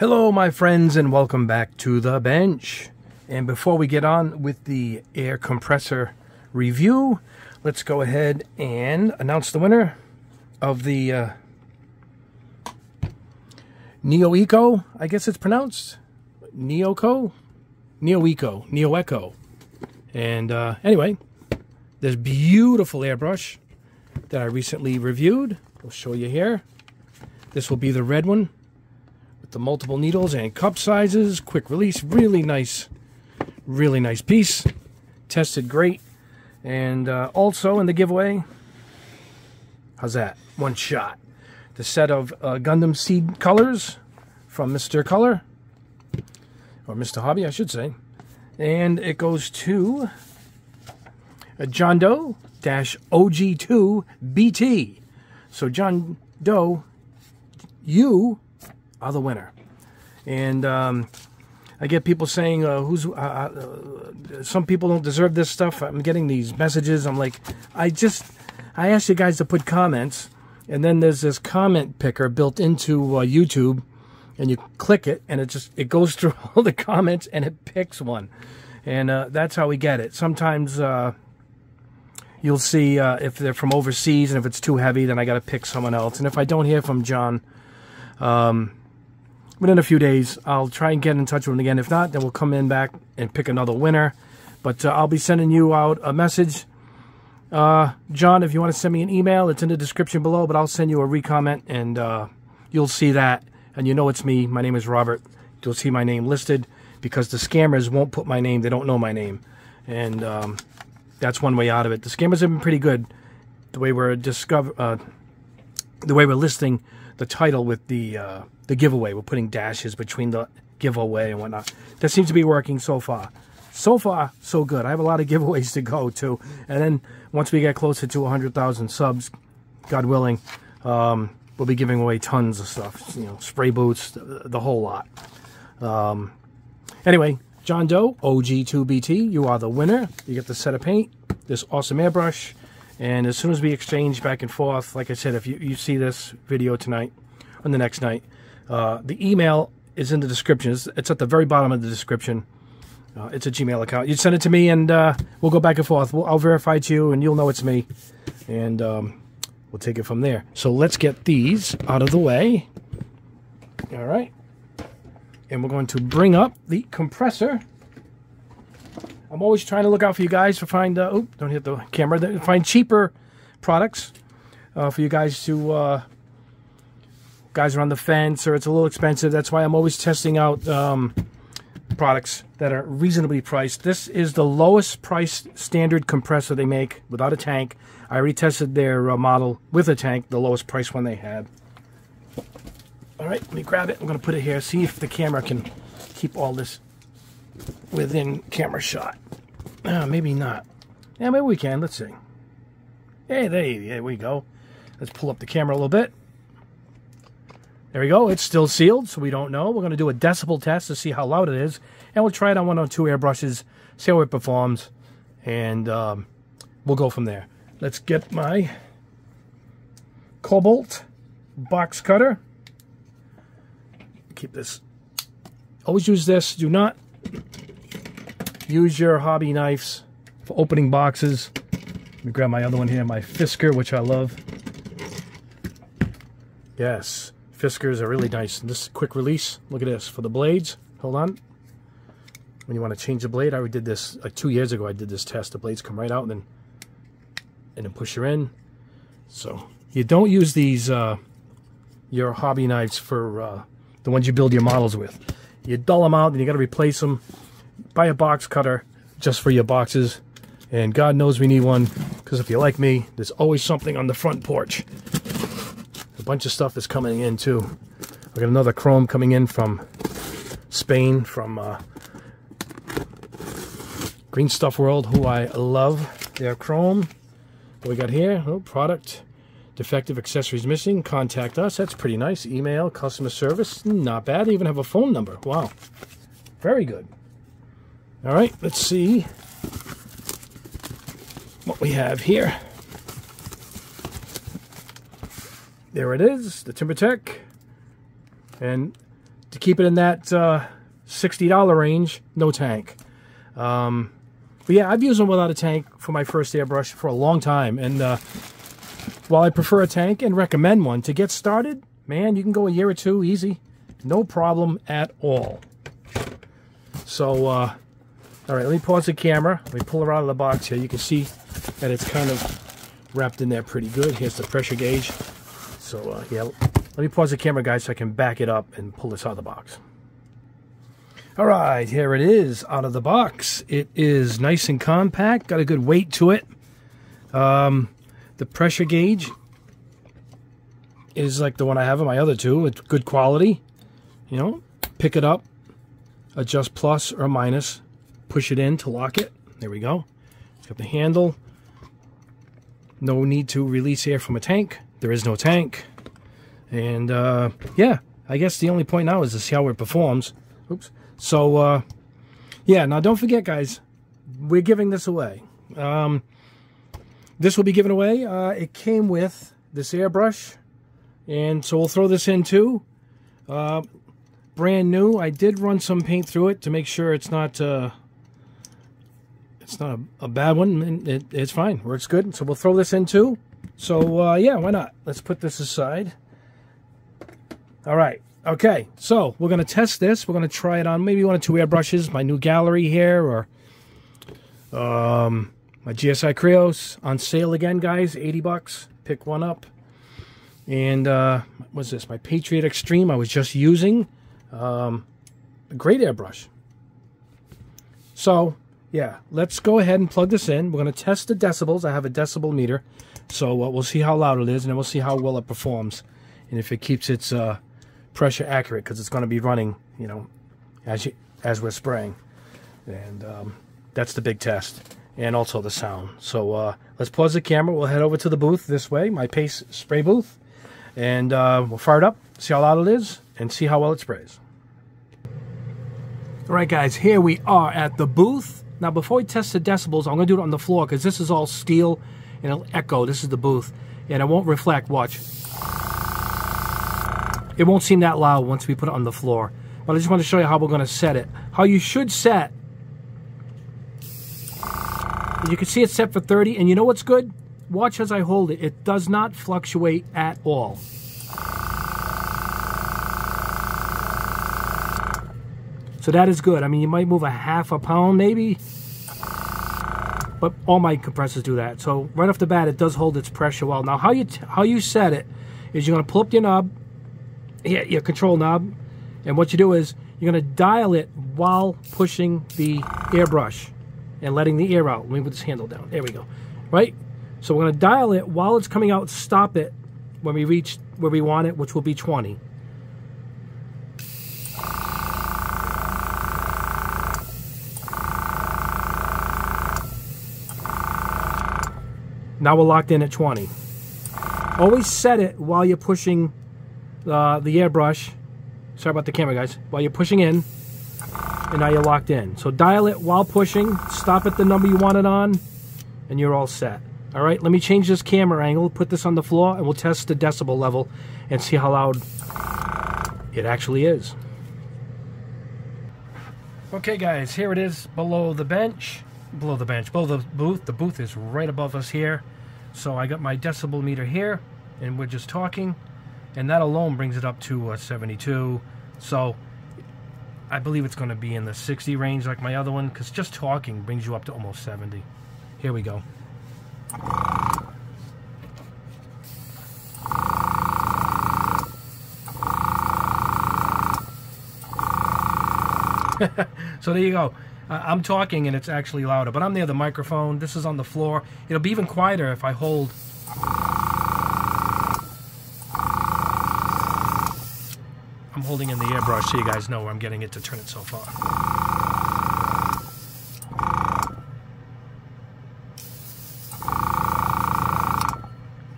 Hello, my friends, and welcome back to the bench. And before we get on with the air compressor review, let's go ahead and announce the winner of the uh, Neo Eco, I guess it's pronounced. Neoco? Neo Eco. Neo Echo. And uh, anyway, this beautiful airbrush that I recently reviewed. I'll show you here. This will be the red one the multiple needles and cup sizes. Quick release. Really nice. Really nice piece. Tested great. And uh, also in the giveaway, how's that? One shot. The set of uh, Gundam Seed colors from Mr. Color. Or Mr. Hobby, I should say. And it goes to a John Doe dash OG2 BT. So John Doe, you are the winner. And um, I get people saying, uh, "Who's?" Uh, uh, some people don't deserve this stuff. I'm getting these messages. I'm like, I just, I ask you guys to put comments, and then there's this comment picker built into uh, YouTube, and you click it, and it just it goes through all the comments and it picks one, and uh, that's how we get it. Sometimes uh, you'll see uh, if they're from overseas, and if it's too heavy, then I got to pick someone else. And if I don't hear from John, um, within a few days, I'll try and get in touch with him again. If not, then we'll come in back and pick another winner. But uh, I'll be sending you out a message. Uh, John, if you want to send me an email, it's in the description below, but I'll send you a recomment and uh, you'll see that. And you know it's me. My name is Robert. You'll see my name listed because the scammers won't put my name. They don't know my name. And um, that's one way out of it. The scammers have been pretty good. The way we're discover, uh, the way we're listing the title with the uh, the giveaway. We're putting dashes between the giveaway and whatnot. That seems to be working so far. So far, so good. I have a lot of giveaways to go to, and then once we get closer to 100,000 subs, God willing, um, we'll be giving away tons of stuff. You know, spray boots, the, the whole lot. Um, anyway, John Doe, OG2BT, you are the winner. You get the set of paint, this awesome airbrush, and as soon as we exchange back and forth, like I said, if you, you see this video tonight or the next night, uh, the email is in the description. It's, it's, at the very bottom of the description. Uh, it's a Gmail account. You send it to me, and uh, we'll go back and forth. We'll, I'll verify it to you, and you'll know it's me. And um, we'll take it from there. So let's get these out of the way. All right. And we're going to bring up the compressor. I'm always trying to look out for you guys to find, uh, oh, don't hit the camera, find cheaper products uh, for you guys to, uh, guys are on the fence or it's a little expensive. That's why I'm always testing out um, products that are reasonably priced. This is the lowest priced standard compressor they make without a tank. I already tested their uh, model with a tank, the lowest price one they had. All right, let me grab it. I'm going to put it here, see if the camera can keep all this within camera shot. Uh, maybe not. Yeah, maybe we can. Let's see. Hey, there, there we go. Let's pull up the camera a little bit. There we go. It's still sealed, so we don't know. We're going to do a decibel test to see how loud it is. And we'll try it on one or two airbrushes, see how it performs. And um, we'll go from there. Let's get my Kobalt box cutter. Keep this. Always use this. Do not use your hobby knives for opening boxes. Let me grab my other one here, my Fisker, which I love. Yes, Fiskars are really nice. And this quick release, look at this, for the blades. Hold on. When you want to change the blade, I did this, like two years ago I did this test. The blades come right out and then, and then push her in. So, you don't use these, uh, your hobby knives for uh, the ones you build your models with. You dull them out, and you got to replace them buy a box cutter just for your boxes. And God knows we need one, because if you're like me, there's always something on the front porch. A bunch of stuff is coming in too. I got another chrome coming in from Spain, from uh, Green Stuff World, who I love their chrome. What we got here? Oh, product. Defective accessories missing. Contact us. That's pretty nice. Email, customer service. Not bad. They even have a phone number. Wow. Very good. All right, let's see what we have here. There it is, the TimberTech. And to keep it in that uh, $60 range, no tank. Um, but yeah, I've used them without a tank for my first airbrush for a long time. And uh, while I prefer a tank and recommend one to get started, man, you can go a year or two easy. No problem at all. So, uh, all right, let me pause the camera. Let me pull her out of the box here. You can see that it's kind of wrapped in there pretty good. Here's the pressure gauge. So, uh, yeah, let me pause the camera, guys, so I can back it up and pull this out of the box. All right, here it is out of the box. It is nice and compact, got a good weight to it. Um, the pressure gauge is like the one I have in my other two. It's good quality. You know, pick it up, adjust plus or minus, push it in to lock it. There we go. Got the handle. No need to release air from a tank. There is no tank. And uh, yeah, I guess the only point now is to see how it performs. Oops. So, uh, yeah, now don't forget, guys, we're giving this away. Um, this will be given away. Uh, it came with this airbrush, and so we'll throw this in too. Uh, brand new. I did run some paint through it to make sure it's not uh, it's not a, a bad one. It, it's fine. Works good. So we'll throw this in too. So uh, yeah, why not? Let's put this aside. All right. Okay, so we're to test this. We're to try it on maybe one or two airbrushes, my new Gaahleri here, or um, my GSI Creos on sale again, guys. 80 bucks. Pick one up. And uh, what's this? My Patriot Extreme I was just using. Um, a great airbrush. So, yeah, let's go ahead and plug this in. We're going to test the decibels. I have a decibel meter. So uh, we'll see how loud it is, and then we'll see how well it performs. And if it keeps its... Uh, pressure accurate because it's going to be running, you know, as you, as we're spraying, and um, that's the big test, and also the sound. So uh, let's pause the camera. We'll head over to the booth this way, my Pace spray booth, and uh, we'll fire it up, see how loud it is, and see how well it sprays. All right, guys, here we are at the booth. Now, before we test the decibels, I'm going to do it on the floor because this is all steel and it'll echo. This is the booth, and it won't reflect. Watch. It won't seem that loud once we put it on the floor. But I just want to show you how we're going to set it. How you should set. You can see it's set for 30. And you know what's good? Watch as I hold it. It does not fluctuate at all. So that is good. I mean, you might move a half a pound maybe. But all my compressors do that. So right off the bat, it does hold its pressure well. Now, how you how you set it is you're going to pull up your knob, hit your control knob, and what you do is you're going to dial it while pushing the airbrush and letting the air out. Let me put this handle down. There we go. Right? So we're going to dial it while it's coming out, stop it when we reach where we want it, which will be 20. Now we're locked in at 20. Always set it while you're pushing uh, the airbrush. Sorry about the camera, guys. While you're pushing in, and now you're locked in. So dial it while pushing, stop at the number you want it on, and you're all set. All right, let me change this camera angle, put this on the floor, and we'll test the decibel level and see how loud it actually is. Okay, guys, here it is below the bench. Below the bench, below the booth. The booth is right above us here. So I got my decibel meter here, and we're just talking and that alone brings it up to uh, 72 so I believe it's going to be in the 60 range like my other one because just talking brings you up to almost 70 here we go. So there you go. I'm talking and it's actually louder but I'm near the microphone. This is on the floor. It'll be even quieter if I hold holding in the airbrush so you guys know where I'm getting it to turn it so far.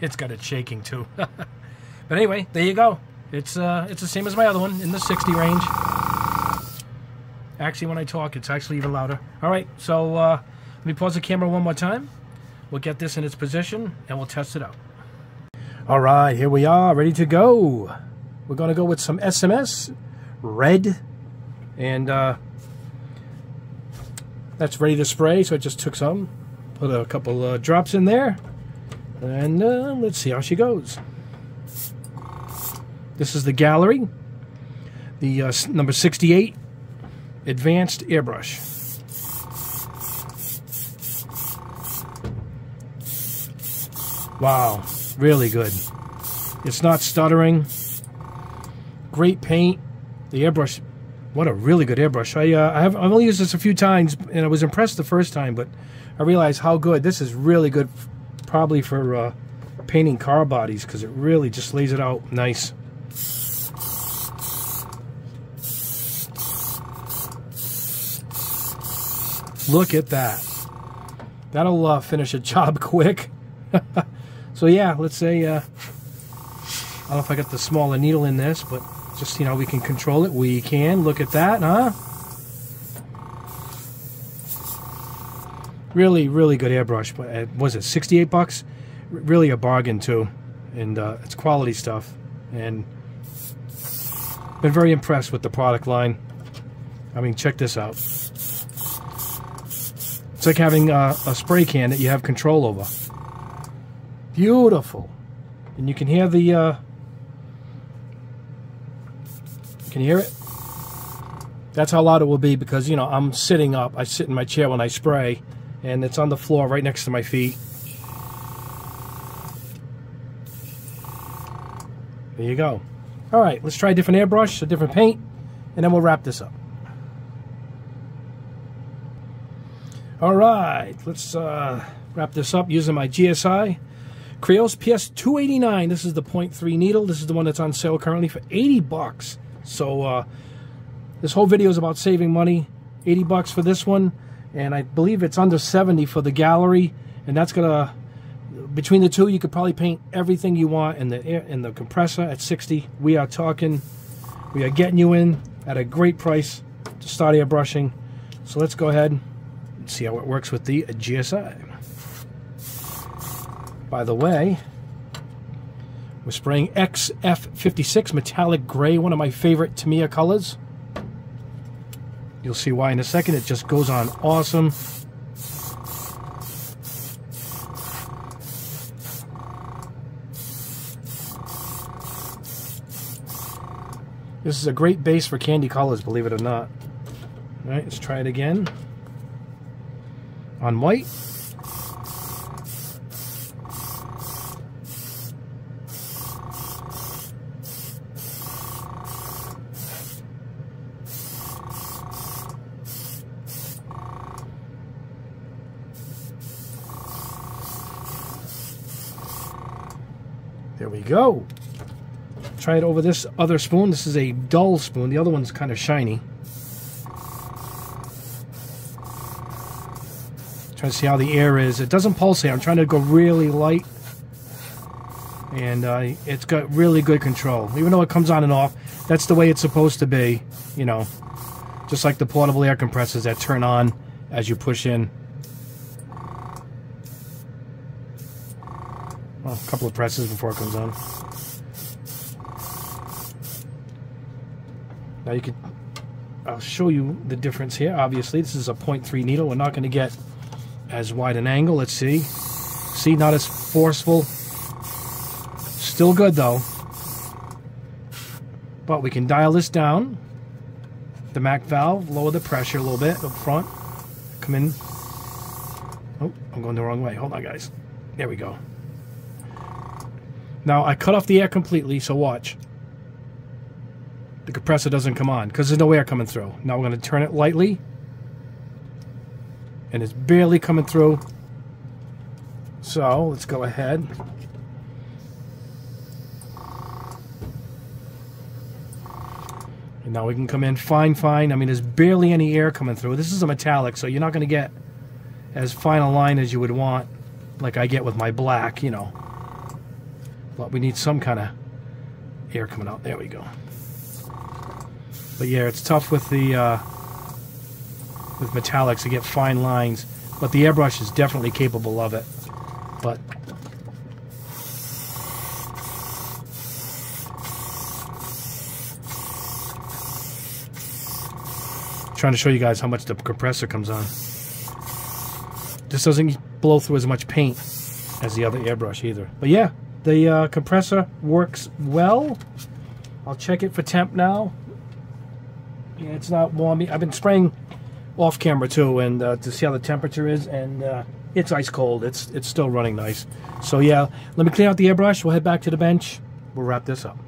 It's got it shaking too. but anyway, there you go. It's uh, it's the same as my other one in the 60 range. Actually, when I talk, it's actually even louder. All right, so uh, let me pause the camera one more time. We'll get this in its position and we'll test it out. All right, here we are, ready to go. We're going to go with some SMS red. And uh, that's ready to spray, so I just took some, put a couple uh, drops in there, and uh, let's see how she goes. This is the Gaahleri, the uh, number 68 advanced airbrush. Wow, really good. It's not stuttering. Great paint. The airbrush, what a really good airbrush. I, uh, I have, I've only used this a few times, and I was impressed the first time, but I realized how good. This is really good, probably for uh, painting car bodies, because it really just lays it out nice. Look at that. That'll uh, finish a job quick. so yeah, let's say, uh, I don't know if I got the smaller needle in this, but just, you know, we can control it. We can. Look at that, huh? Really, really good airbrush. But uh, was it 68 bucks? Really a bargain too. And uh, it's quality stuff. And been very impressed with the product line. I mean, check this out. It's like having a, a spray can that you have control over. Beautiful. And you can hear the... Uh, can you hear it? That's how loud it will be because, you know, I'm sitting up. I sit in my chair when I spray. And it's on the floor right next to my feet. There you go. All right, let's try a different airbrush, a different paint, and then we'll wrap this up. All right, let's uh, wrap this up using my GSI Creos PS289. This is the 0.3 needle. This is the one that's on sale currently for 80 bucks. So uh, this whole video is about saving money. 80 bucks for this one, and I believe it's under 70 for the Gaahleri. And that's gonna between the two, you could probably paint everything you want in the air in the compressor at 60. We are talking, we are getting you in at a great price to start airbrushing. So let's go ahead and see how it works with the GSI. By the way, we're spraying XF56 Metallic Gray, one of my favorite Tamiya colors. You'll see why in a second. It just goes on awesome. This is a great base for candy colors, believe it or not. All right, let's try it again on white. Go. Try it over this other spoon. This is a dull spoon. The other one's kind of shiny. Trying to see how the air is. It doesn't pulsate. I'm trying to go really light. And uh, it's got really good control. Even though it comes on and off, that's the way it's supposed to be. You know, just like the portable air compressors that turn on as you push in. Well, a couple of presses before it comes on. Now you could, I'll show you the difference here. Obviously, this is a 0.3 needle. We're not going to get as wide an angle. Let's see. See, not as forceful. Still good, though. But we can dial this down. The MAC valve, lower the pressure a little bit up front. Come in. Oh, I'm going the wrong way. Hold on, guys. There we go. Now, I cut off the air completely, so watch. The compressor doesn't come on because there's no air coming through. Now we're going to turn it lightly and it's barely coming through. So let's go ahead. And now we can come in fine, fine. I mean, there's barely any air coming through. This is a metallic, so you're not going to get as fine a line as you would want, like I get with my black, you know. But we need some kind of air coming out. There we go. But yeah, it's tough with the... Uh, with metallics to get fine lines, but the airbrush is definitely capable of it. But trying to show you guys how much the compressor comes on. This doesn't blow through as much paint as the other airbrush either. But yeah, the uh, compressor works well. I'll check it for temp now. Yeah, it's not warm. I've been spraying off camera too, and uh, to see how the temperature is, and uh, it's ice cold. It's it's still running nice. So yeah, let me clean out the airbrush. We'll head back to the bench. We'll wrap this up.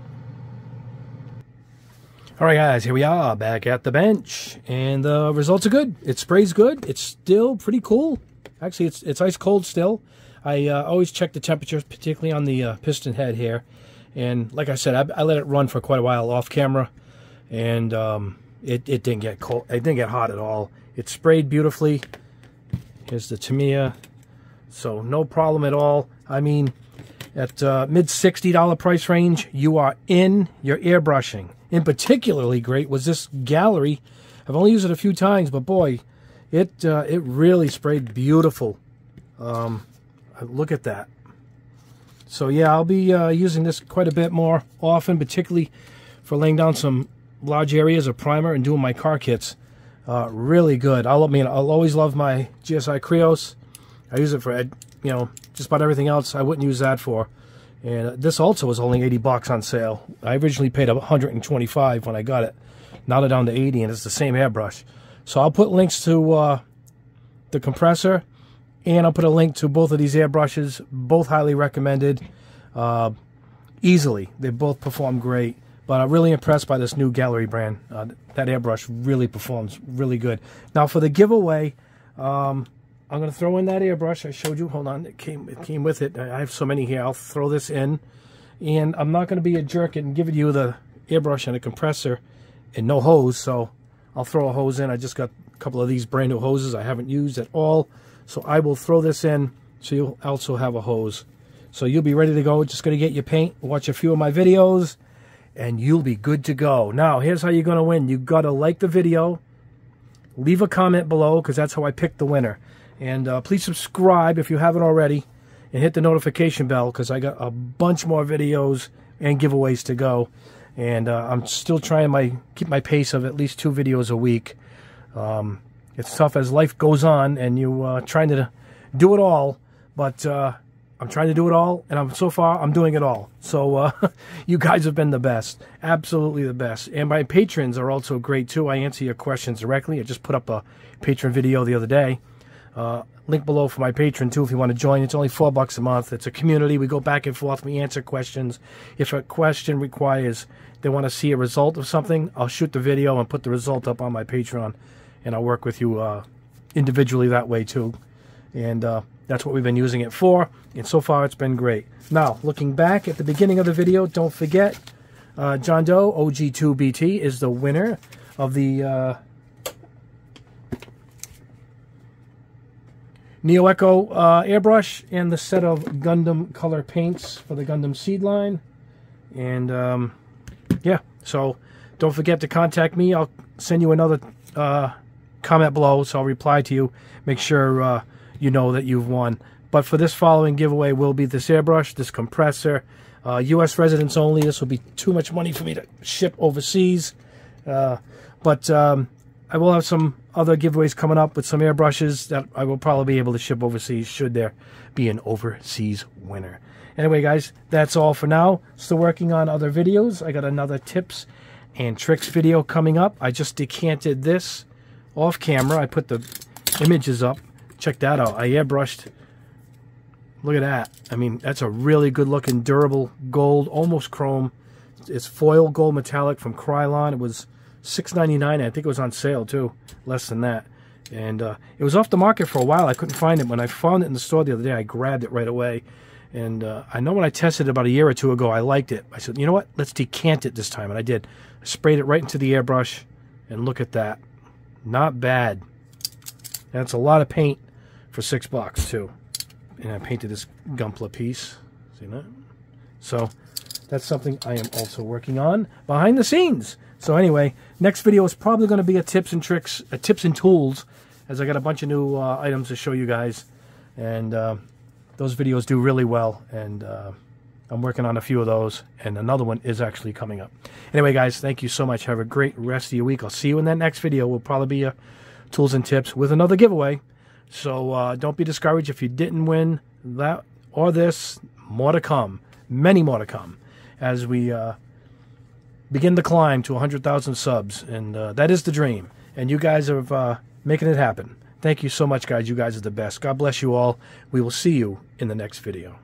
All right, guys, here we are back at the bench, and the results are good. It sprays good. It's still pretty cool. Actually, it's it's ice cold still. I uh, always check the temperature, particularly on the uh, piston head here. And like I said, I, I, let it run for quite a while off camera, and um, it, it didn't get cold. It didn't get hot at all. It sprayed beautifully. Here's the Tamiya. So no problem at all. I mean, at uh, mid $60 price range, you are in your airbrushing. In particularly great was this Gaahleri. I've only used it a few times, but boy, it uh, it really sprayed beautiful. Um, look at that. So yeah, I'll be uh, using this quite a bit more often, particularly for laying down some large areas of primer and doing my car kits. Uh, really good. I'll I mean I'll always love my GSI Creos. I use it for you know just about everything else. I wouldn't use that for. And this also was only 80 bucks on sale. I originally paid 125 when I got it. Now they're down to 80, and it's the same airbrush. So I'll put links to uh, the compressor, and I'll put a link to both of these airbrushes. Both highly recommended. Uh, easily, they both perform great. But I'm really impressed by this new Gaahleri brand. Uh, that airbrush really performs really good. Now for the giveaway, um, I'm going to throw in that airbrush I showed you. Hold on, it came it came with it. I have so many here. I'll throw this in, and I'm not going to be a jerk and give you the airbrush and a compressor and no hose. So I'll throw a hose in. I just got a couple of these brand new hoses I haven't used at all. So I will throw this in so you'll also have a hose. So you'll be ready to go. Just going to get your paint, watch a few of my videos, and you'll be good to go. Now, here's how you're going to win. you got to like the video, leave a comment below, because that's how I pick the winner. And uh, please subscribe if you haven't already, and hit the notification bell, because I got a bunch more videos and giveaways to go. And uh, I'm still trying my keep my pace of at least two videos a week. Um, it's tough as life goes on, and you uh, trying to do it all, but uh, I'm trying to do it all, and I'm so far I'm doing it all. So uh, you guys have been the best, absolutely the best. And my patrons are also great too. I answer your questions directly. I just put up a patron video the other day. Uh, link below for my patron too if you want to join. It's only four bucks a month. It's a community. We go back and forth. We answer questions. If a question requires they want to see a result of something, I'll shoot the video and put the result up on my Patreon, and I'll work with you uh, individually that way too. And uh, that's what we've been using it for, and so far it's been great. Now, looking back at the beginning of the video, don't forget, uh, John Doe OG2BT is the winner of the uh, Neo Echo uh, airbrush and the set of Gundam color paints for the Gundam seed line. And um, yeah, so don't forget to contact me. I'll send you another uh, comment below, so I'll reply to you. Make sure uh, you know that you've won. But for this following giveaway will be this airbrush, this compressor, uh, U.S. residents only. This will be too much money for me to ship overseas. Uh, but um, I will have some other giveaways coming up with some airbrushes that I will probably be able to ship overseas should there be an overseas winner. Anyway, guys, that's all for now. Still working on other videos. I got another tips and tricks video coming up. I just decanted this off camera. I put the images up check that out. I airbrushed. Look at that. I mean, that's a really good looking, durable gold, almost chrome. It's foil gold metallic from Krylon. It was $6.99. I think it was on sale too, less than that. And uh, it was off the market for a while. I couldn't find it. When I found it in the store the other day, I grabbed it right away. And uh, I know when I tested it about a year or two ago, I liked it. I said, you know what? Let's decant it this time. And I did. I sprayed it right into the airbrush. And look at that. Not bad. That's a lot of paint for six bucks too. And I painted this Gunpla piece. See that? So that's something I am also working on behind the scenes. So anyway, next video is probably going to be a tips and tricks, a tips and tools, as I got a bunch of new uh, items to show you guys. And uh, those videos do really well. And uh, I'm working on a few of those, and another one is actually coming up. Anyway, guys, thank you so much. Have a great rest of your week. I'll see you in that next video. We'll probably be a tools and tips with another giveaway. So uh, don't be discouraged if you didn't win that or this. More to come. Many more to come as we uh, begin the climb to 100,000 subs. And uh, that is the dream. And you guys are uh, making it happen. Thank you so much, guys. You guys are the best. God bless you all. We will see you in the next video.